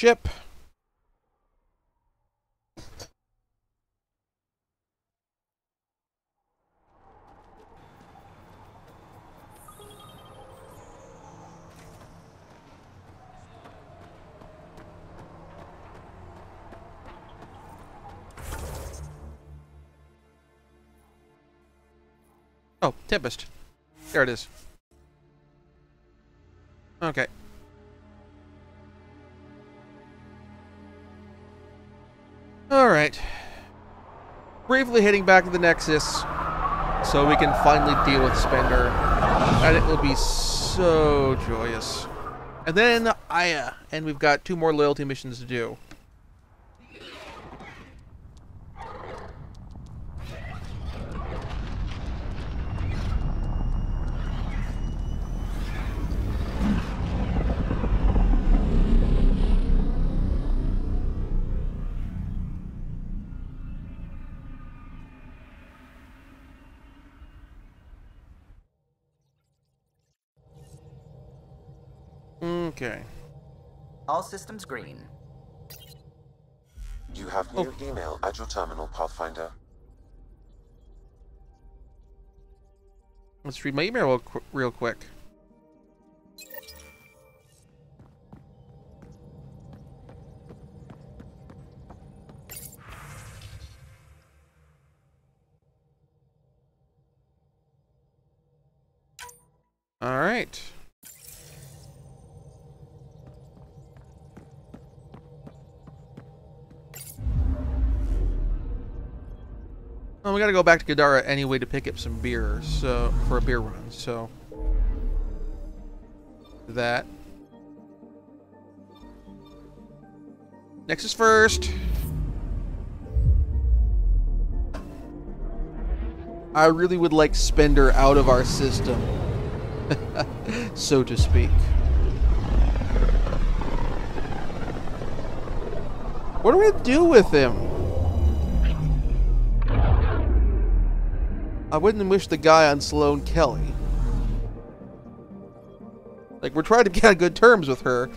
ship. Oh, Tempest. There it is. Okay. Briefly heading back to the Nexus so we can finally deal with Spender. And it will be so joyous. And then Aya. And we've got two more loyalty missions to do. Okay. All systems green. You have new oh. email at your terminal, Pathfinder. Let's read my email real, qu real quick. Gotta go back to Kadara anyway to pick up some beer, so for a beer run. So that. Nexus first. I really would like Spender out of our system, so to speak. What do we do with him? I wouldn't wish the guy on Sloane Kelly. Like, we're trying to get on good terms with her.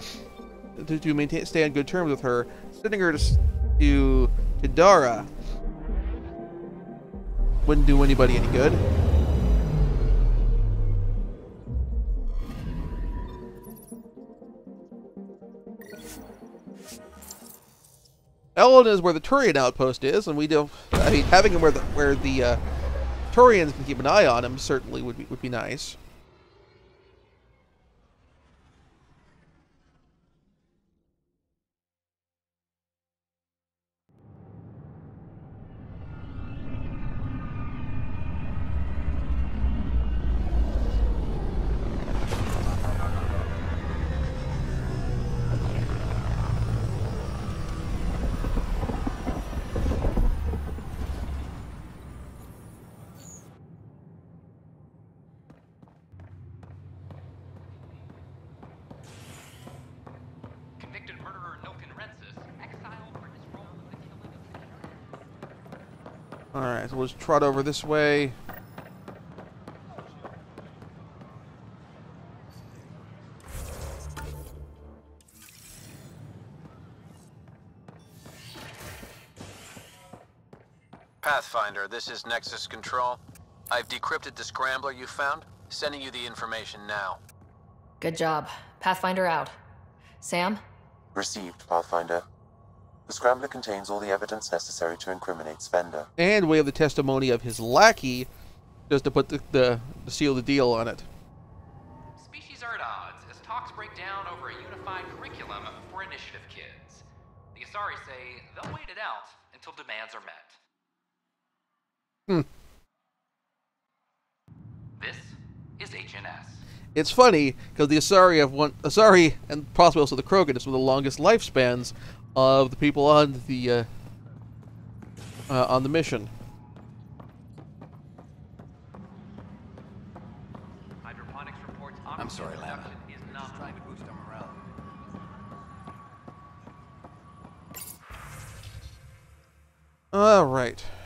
To, to maintain, stay on good terms with her. Sending her to, to, to Dara wouldn't do anybody any good. Elaaden is where the Turian outpost is, and we do. I mean, having him where the where the uh, Turians can keep an eye on him certainly would be would be nice. Alright, so we'll just trot over this way. Pathfinder, this is Nexus Control. I've decrypted the scrambler you found. Sending you the information now. Good job. Pathfinder out. Sam? Received, Pathfinder. The scrambler contains all the evidence necessary to incriminate Spender. And we have the testimony of his lackey just to put the, the, the seal the deal on it. Species are at odds as talks break down over a unified curriculum for initiative kids. The Asari say they'll wait it out until demands are met. Hmm. This is HNS. It's funny because the Asari have one Asari and possibly also the Krogan is one of the longest lifespans of the people on the uh, uh, on the mission. Hydroponics reports I'm sorry, oxygen Lana. production is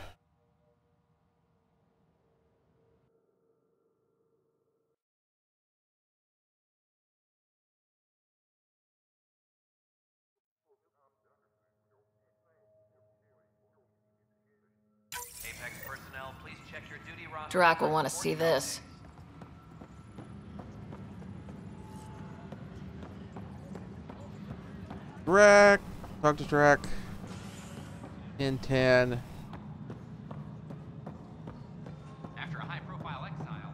Drack will want to see this. Drack. Talk to Drack. In 10. After a high-profile exile,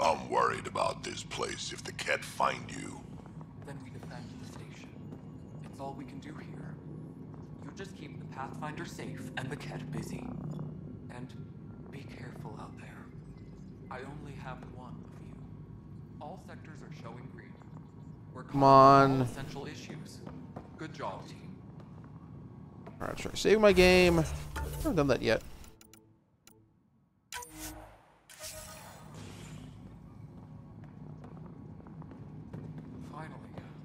I'm worried about this place if the kett find you. Then we defend the station. It's all we can do here. You just keep the Pathfinder safe and the kett busy. And be careful out there. I only have one of you. All sectors are showing green. We're Come covering all on. essential issues. Good job, team. Alright, try to save my game. I haven't done that yet. Finally,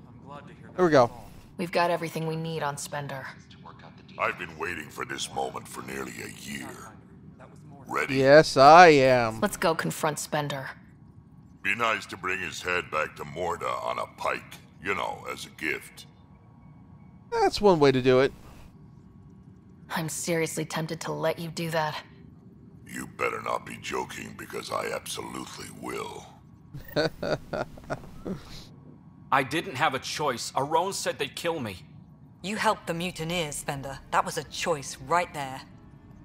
I'm glad to hear. There we go. We've got everything we need on Spender. I've been waiting for this moment for nearly a year. Pathfinder, that was more Ready? Yes, I am. Let's go confront Spender. Be nice to bring his head back to Morda on a pike, you know, as a gift. That's one way to do it. I'm seriously tempted to let you do that. You better not be joking because I absolutely will. I didn't have a choice. Aron said they'd kill me. You helped the mutineers, Spender. That was a choice right there.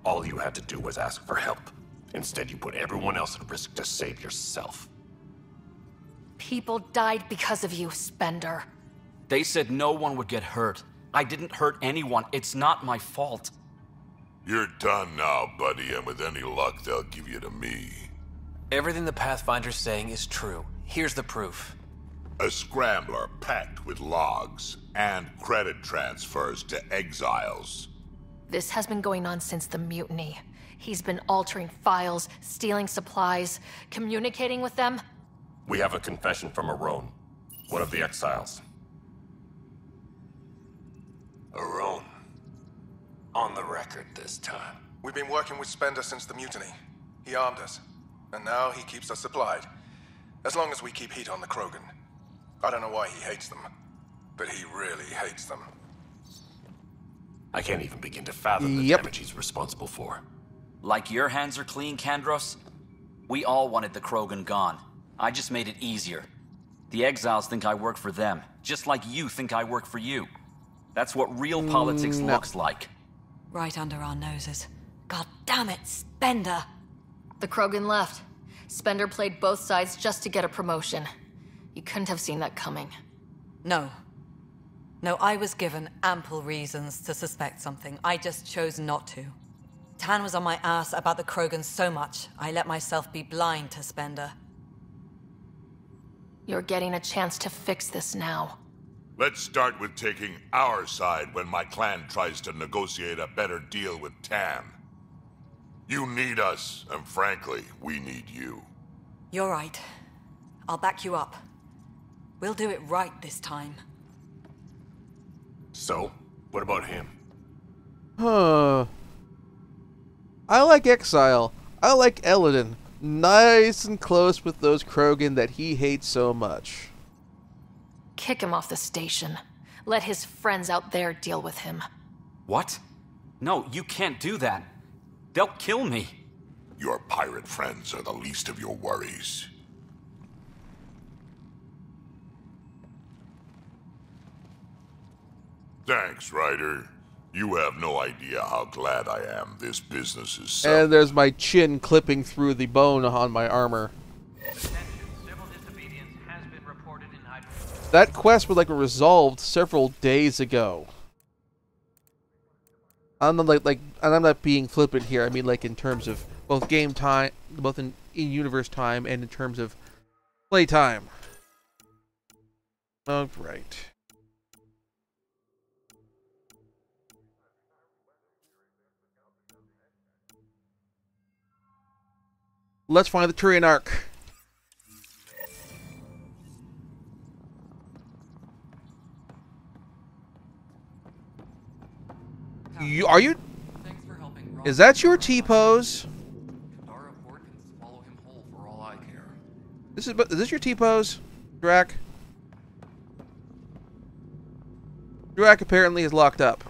All you had to do was ask for help. Instead, you put everyone else at risk to save yourself. People died because of you, Spender. They said no one would get hurt. I didn't hurt anyone. It's not my fault. You're done now, buddy, and with any luck, they'll give you to me. Everything the Pathfinder's saying is true. Here's the proof. A scrambler packed with logs and credit transfers to exiles. This has been going on since the mutiny. He's been altering files, stealing supplies, communicating with them. We have a confession from Aron, one of the exiles. Aron. On the record this time. We've been working with Spender since the mutiny. He armed us, and now he keeps us supplied. As long as we keep heat on the Krogan. I don't know why he hates them, but he really hates them. I can't even begin to fathom the Yep. damage he's responsible for. Like your hands are clean, Kandros? We all wanted the Krogan gone. I just made it easier. The exiles think I work for them, just like you think I work for you. That's what real mm, politics no. looks like. Right under our noses. God damn it, Spender! The Krogan left. Spender played both sides just to get a promotion. You couldn't have seen that coming. No. No, I was given ample reasons to suspect something. I just chose not to. Tann was on my ass about the Krogan so much, I let myself be blind to Spender. You're getting a chance to fix this now. Let's start with taking our side when my clan tries to negotiate a better deal with Tann. You need us, and frankly, we need you. You're right. I'll back you up. We'll do it right this time. So, what about him? Huh. I like Exile. I like Elaaden. Nice and close with those Krogan that he hates so much. Kick him off the station. Let his friends out there deal with him. What? No, you can't do that. They'll kill me. Your pirate friends are the least of your worries. Thanks, Ryder. You have no idea how glad I am this business is. And there's my chin clipping through the bone on my armor. That quest was like resolved several days ago. I'm not like like and I'm not being flippant here. I mean like in terms of both game time, both in in universe time and in terms of play time. Oh, right. Let's find the Turian Ark. You, are you? Is that your T pose? This is is this your T pose, Drack? Drack apparently is locked up.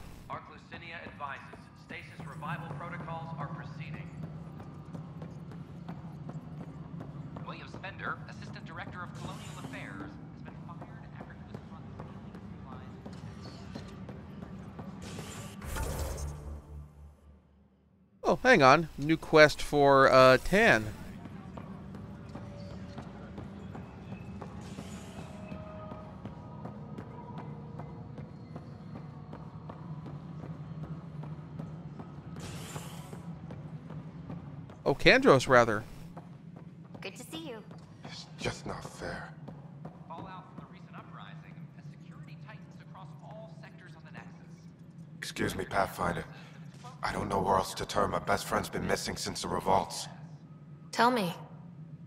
Hang on. New quest for uh, Tann. Oh, Kandros, rather. Good to see you. It's just not fair. Fallout from the recent uprising as security tightens across all sectors on the Nexus. Excuse me, Pathfinder. I don't know where else to turn. My best friend's been missing since the revolts. Tell me.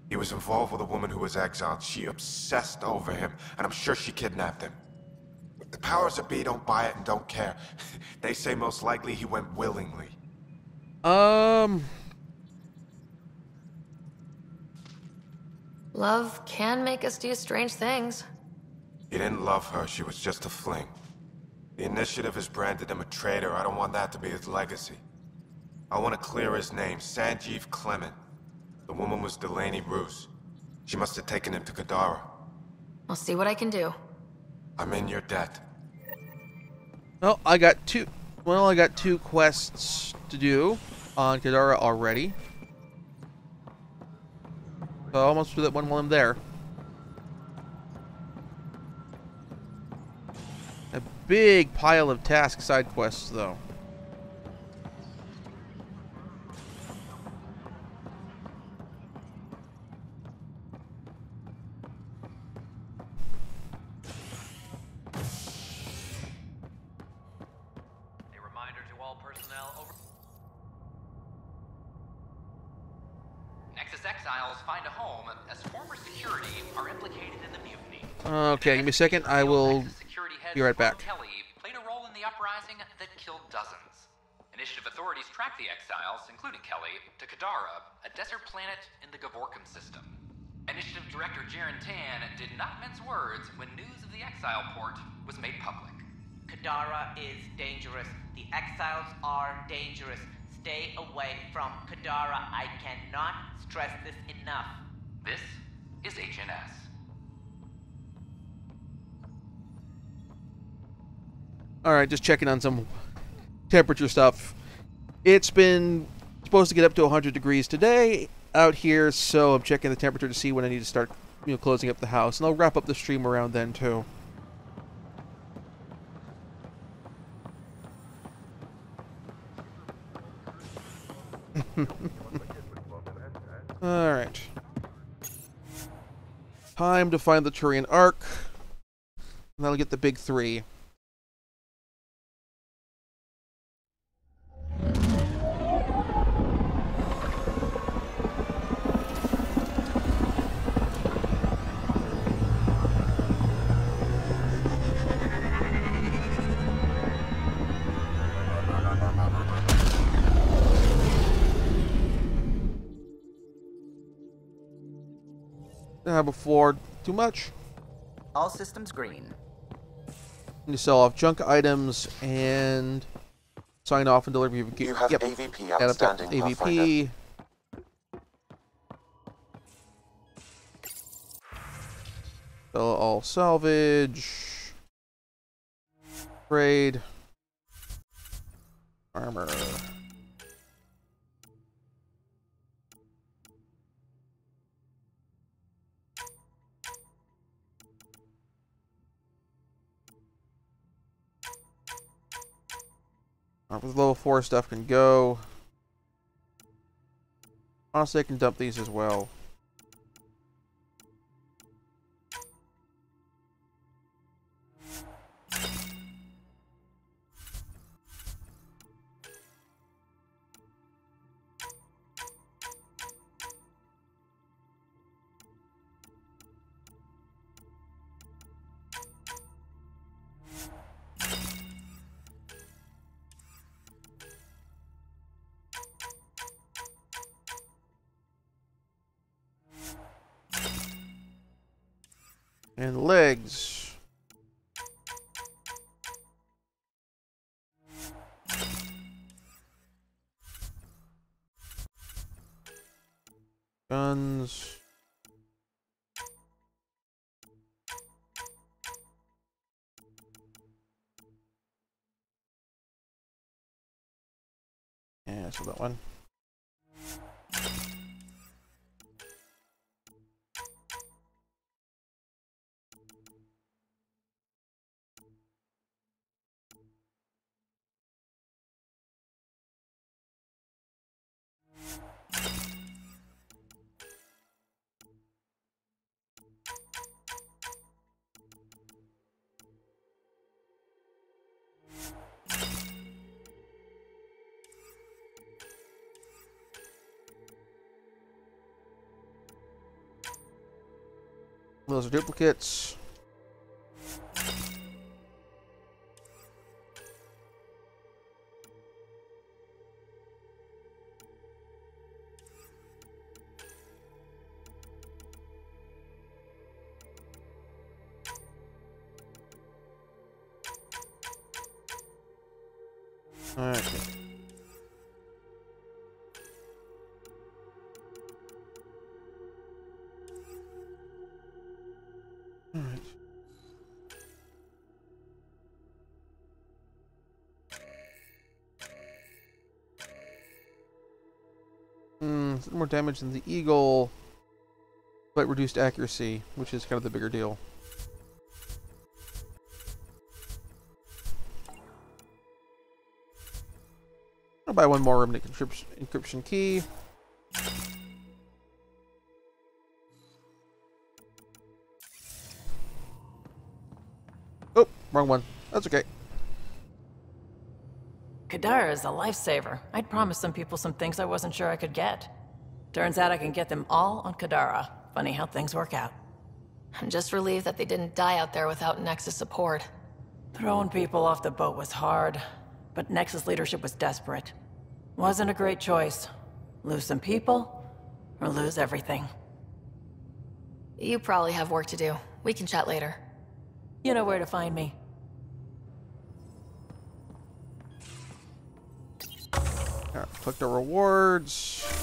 He was involved with a woman who was exiled. She obsessed over him, and I'm sure she kidnapped him. The powers that be don't buy it and don't care. they say most likely he went willingly. Um, Love can make us do strange things. He didn't love her, she was just a fling. The initiative has branded him a traitor. I don't want that to be his legacy. I want to clear his name, Sanjeev Clement. The woman was Delaney Roos. She must have taken him to Kadara. I'll see what I can do. I'm in your debt. well, I got two. Well, I got two quests to do on Kadara already. So I'll almost do that one while I'm there. Big pile of task side quests, though. A reminder to all personnel over. Nexus exiles find a home as former security are implicated in the mutiny. Okay, give me a second. I will be right back. Kadara. I cannot stress this enough. This is HNS. All right, just checking on some temperature stuff. It's been supposed to get up to 100 degrees today out here, so I'm checking the temperature to see when I need to start, you know, closing up the house, and I'll wrap up the stream around then too. All right. Time to find the Turian Ark. And that'll get the big three. Uh, before too much. All systems green. You sell off junk items and sign off and deliver your. You have yep. AVP And I've got outstanding, AVP. Sell all salvage. Trade. Armor. Alright, with level 4 stuff can go. Honestly, I can dump these as well. And legs. Those are duplicates. More damage than the eagle, but reduced accuracy, which is kind of the bigger deal. I'll buy one more remnant encryption, key. Oh, wrong one. That's okay. Kadara is a lifesaver. I'd promised some people some things I wasn't sure I could get. Turns out I can get them all on Kadara. Funny how things work out. I'm just relieved that they didn't die out there without Nexus support. Throwing people off the boat was hard, but Nexus leadership was desperate. Wasn't a great choice. Lose some people, or lose everything. You probably have work to do. We can chat later. You know where to find me. Alright, click the rewards.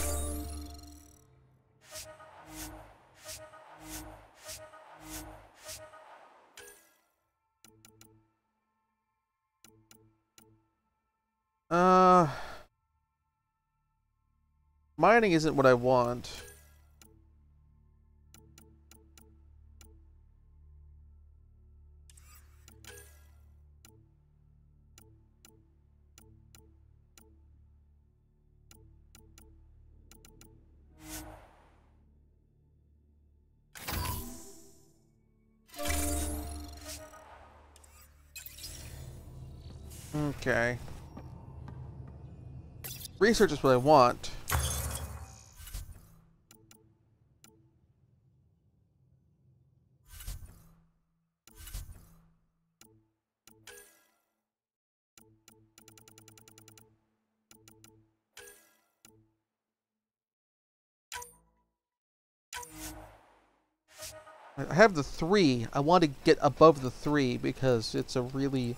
Uh, mining isn't what I want. Okay. Research is what I want. I have the three. I want to get above the three because it's a really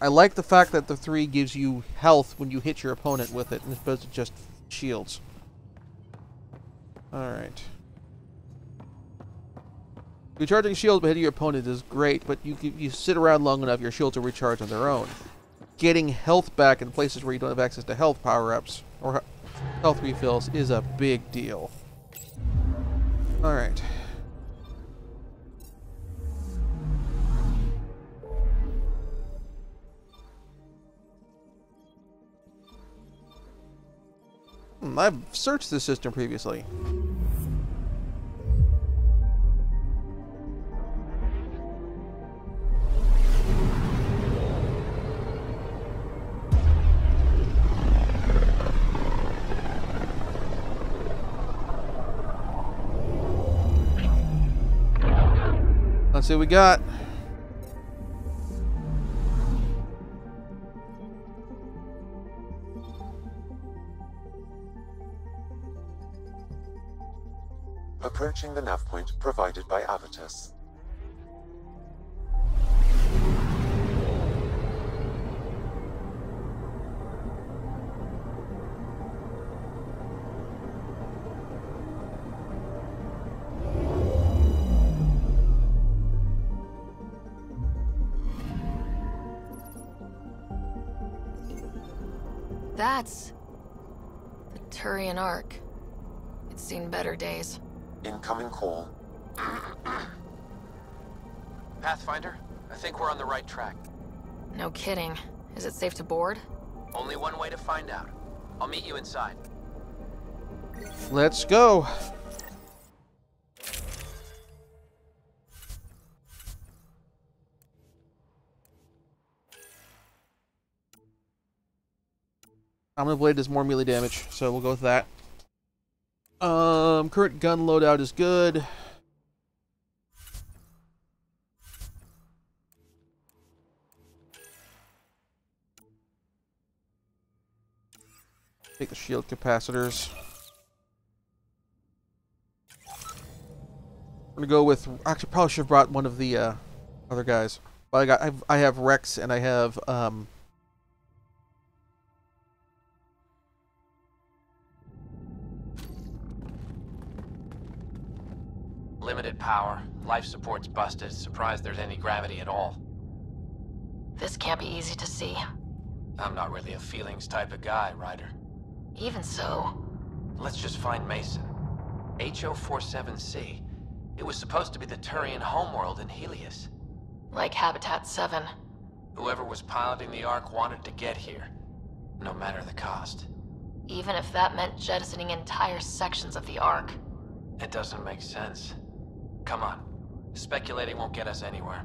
I like the fact that the 3 gives you health when you hit your opponent with it, as opposed to just shields. Alright. Recharging shields by hitting your opponent is great, but you you sit around long enough, your shields will recharge on their own. Getting health back in places where you don't have access to health power-ups or health refills is a big deal. Alright. I've searched this system previously. Let's see what we got. Approaching the nav point provided by Avitus. That's the Turian Ark. It's seen better days. Incoming call. Pathfinder, I think we're on the right track. No kidding. Is it safe to board? Only one way to find out. I'll meet you inside. Let's go. Omni Blade does more melee damage, so we'll go with that. Um, current gun loadout is good. Take the shield capacitors. I'm gonna go with. Actually, probably should have brought one of the uh, other guys. But I got. I've, I have Rex and I have um. Limited power. Life support's busted. Surprised there's any gravity at all. This can't be easy to see. I'm not really a feelings type of guy, Ryder. Even so, Let's just find Macen. HO47C. It was supposed to be the Turian homeworld in Heleus. like Habitat 7. Whoever was piloting the Ark wanted to get here, no matter the cost. Even if that meant jettisoning entire sections of the Ark. It doesn't make sense. Come on. Speculating won't get us anywhere.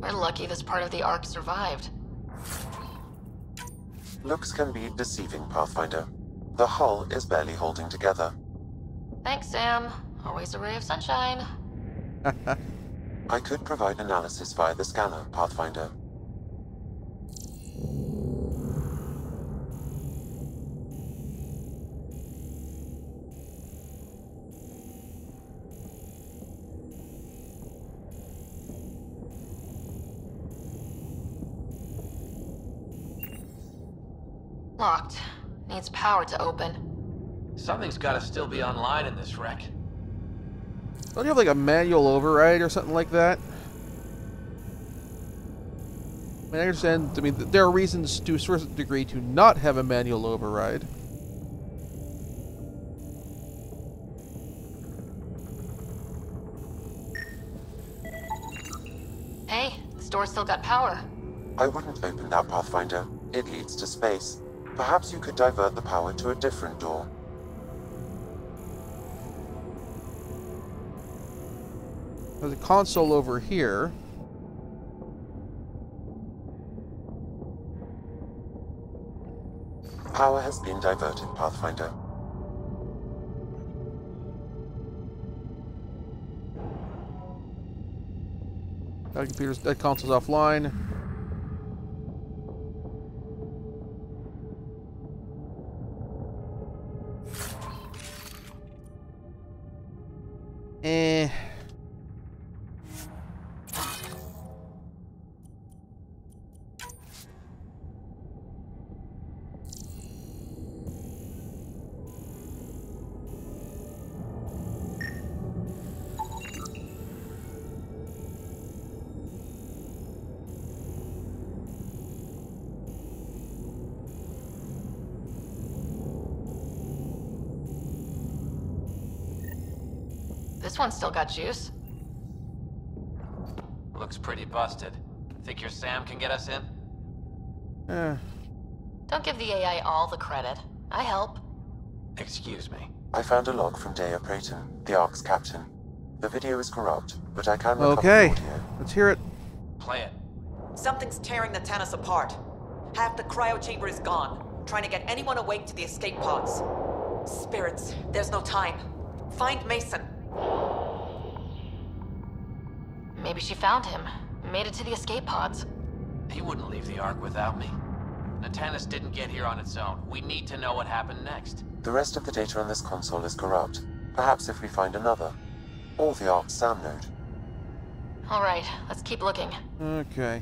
We're lucky this part of the Ark survived. Looks can be deceiving, Pathfinder. The hull is barely holding together. Thanks, Sam. Always a ray of sunshine. I could provide analysis via the scanner, Pathfinder. Locked. Needs power to open. Something's gotta still be online in this wreck. Don't you have like a manual override or something like that? I mean, I understand. I mean, there are reasons to a certain degree to not have a manual override. Hey, the store's still got power. I wouldn't open that, Pathfinder. It leads to space. Perhaps you could divert the power to a different door. There's a console over here. Power has been diverted, Pathfinder. That computer's that console's offline. Got juice. Looks pretty busted. Think your Sam can get us in? Eh. Don't give the AI all the credit. I help. Excuse me. I found a log from Dea Prayton, the Ark's captain. The video is corrupt, but I can recover Okay. audio. Let's hear it. Play it. Something's tearing the Tannis apart. Half the cryo chamber is gone, trying to get anyone awake to the escape pods. Spirits, there's no time. Find Macen. Maybe she found him. Made it to the escape pods. He wouldn't leave the Ark without me. Natanus didn't get here on its own. We need to know what happened next. The rest of the data on this console is corrupt. Perhaps if we find another. Or the Ark's SAM node. Alright, let's keep looking. Okay.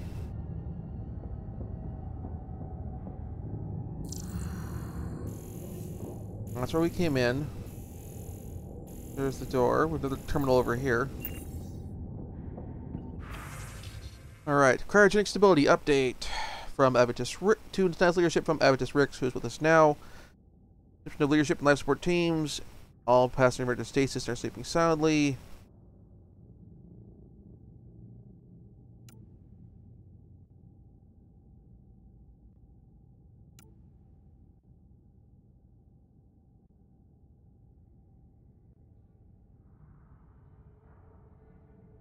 That's where we came in. There's the door with the terminal over here. Alright, cryogenic stability update. from Avitus Ri- to tonight's leadership from Avitus Rix, who is with us now. Description of leadership and life support teams. All passing emergency stasis are sleeping soundly.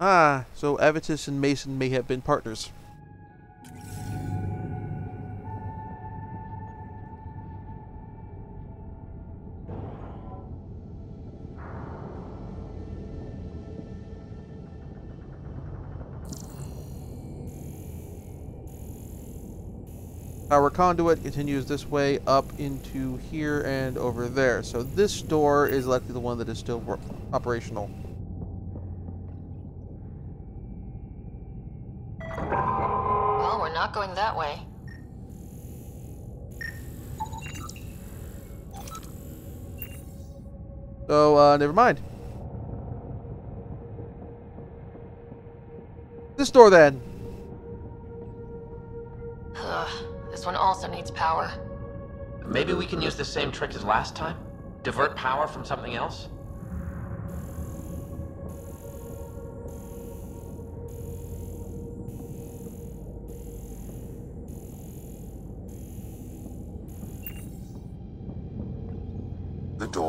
Ah, so Avitus and Macen may have been partners. Our conduit continues this way up into here and over there. So this door is likely the one that is still operational. Uh, never mind. This door then. Ugh, this one also needs power. Maybe we can use the same trick as last time? Divert power from something else?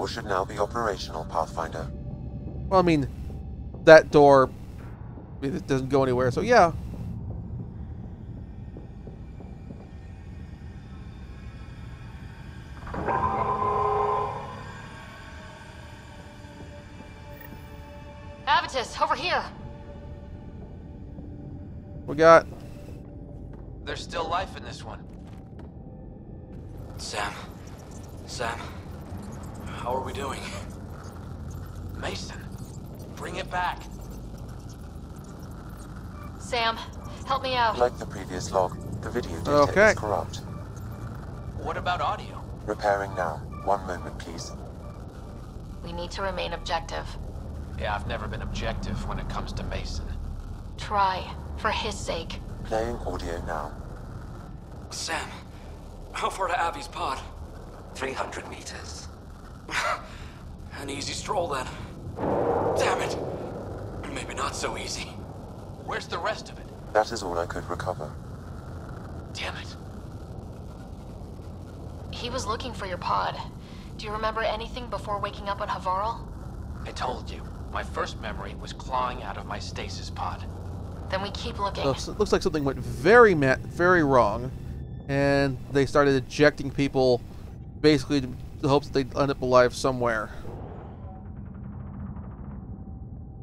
Door should now be operational, Pathfinder. Well, I mean, that door it doesn't go anywhere. So yeah. Avitus, over here. We got There's still life in this one. Sam. Sam. How are we doing? Macen, bring it back. Sam, help me out. Like the previous log, the video data Okay. is corrupt. What about audio? Repairing now. One moment, please. We need to remain objective. Yeah, I've never been objective when it comes to Macen. Try, for his sake. Playing audio now. Sam, how far to Avi's pod? 300 meters. An easy stroll then. Damn it. Maybe not so easy. Where's the rest of it? That is all I could recover. Damn it. He was looking for your pod. Do you remember anything before waking up on Havarl? I told you. My first memory was clawing out of my stasis pod. Then we keep looking. looks, looks like something went very ma- very wrong, and they started ejecting people, basically in the hopes that they'd end up alive somewhere.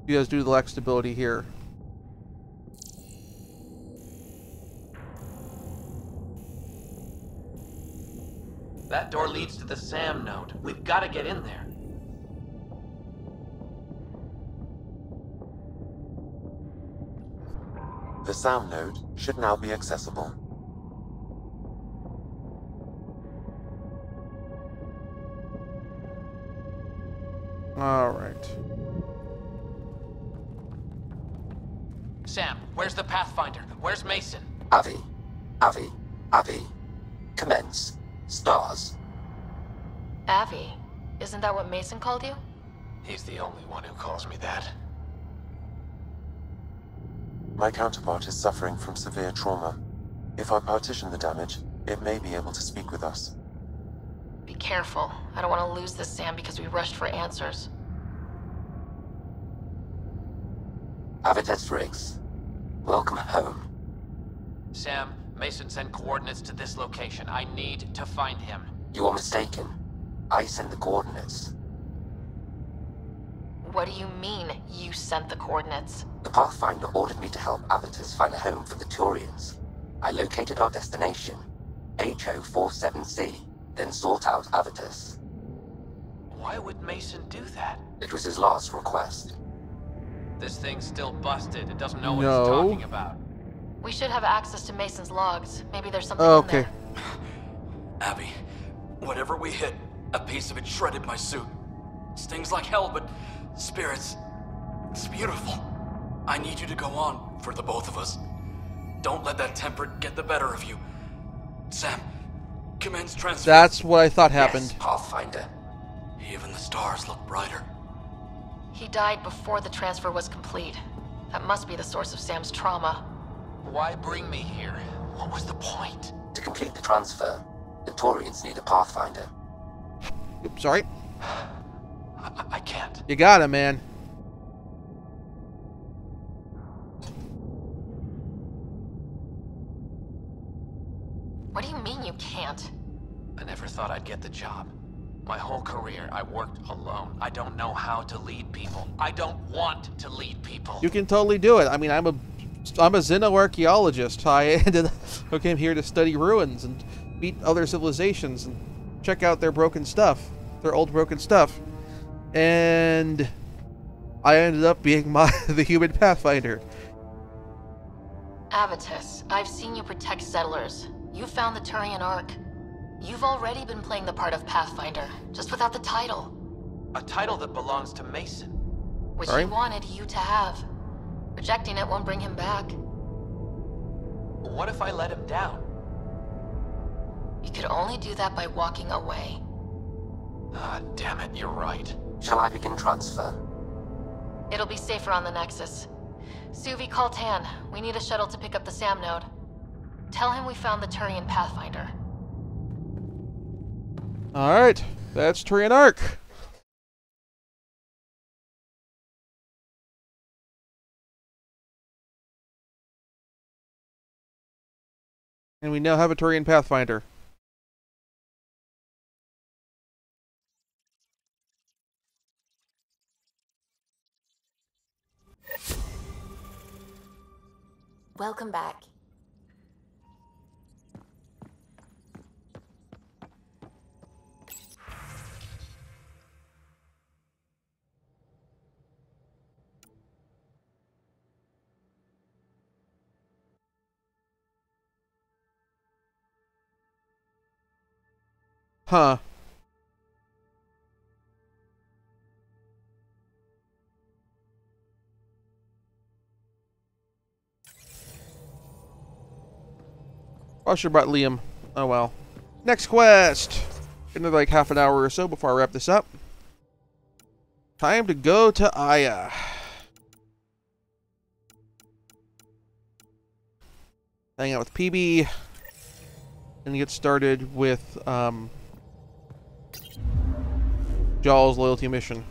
You guys do the lack stability here. That door leads to the SAM node. We've got to get in there. The SAM node should now be accessible. All right. Sam, where's the Pathfinder? Where's Macen? Avi. Avi. Avi. Commence. Stars. Avi, isn't that what Macen called you? He's the only one who calls me that. My counterpart is suffering from severe trauma. If I partition the damage, it may be able to speak with us. Be careful. I don't want to lose this Sam because we rushed for answers. Avitus Rix. Welcome home. Sam, Macen sent coordinates to this location. I need to find him. You are mistaken. I sent the coordinates. What do you mean, you sent the coordinates? The Pathfinder ordered me to help Avitus find a home for the Turians. I located our destination, HO47C, then sought out Avitus. Why would Macen do that? It was his last request. This thing's still busted. It doesn't know what No. it's talking about. We should have access to Macen's logs. Maybe there's something Oh, in okay. there. Avi, whatever we hit, a piece of it shredded my suit. Stings like hell, but spirits, it's beautiful. I need you to go on for the both of us. Don't let that temper get the better of you. Sam, commence transfer. That's what I thought happened. Yes, Pathfinder. Even the stars look brighter. He died before the transfer was complete. That must be the source of Sam's trauma. Why bring me here? What was the point? To complete the transfer, the Turians need a Pathfinder. Oops, sorry. I, I can't. You got him, man. What do you mean you can't? I never thought I'd get the job. My whole career, I worked alone. I don't know how to lead people. I don't want to lead people. You can totally do it. I mean, I'm a I'm a xenoarchaeologist. I ended I came here to study ruins and meet other civilizations and check out their broken stuff, their old broken stuff. And I ended up being my the human pathfinder. Avitus, I've seen you protect settlers. You found the Turian Ark. You've already been playing the part of Pathfinder, just without the title, A title that belongs to Macen. which Sorry? he wanted you to have. Rejecting it won't bring him back. What if I let him down? You could only do that by walking away. Ah, damn it, you're right. Shall I begin transfer? It'll be safer on the Nexus. Suvi, call Tann. We need a shuttle to pick up the SAM node. Tell him we found the Turian Pathfinder. All right, that's Turian Ark. And we now have a Turian Pathfinder. Welcome back. Huh. I should have brought Liam. Oh well. Next quest! Another like half an hour or so before I wrap this up. Time to go to Aya. Hang out with Peebee. And get started with um, Jaal's loyalty mission.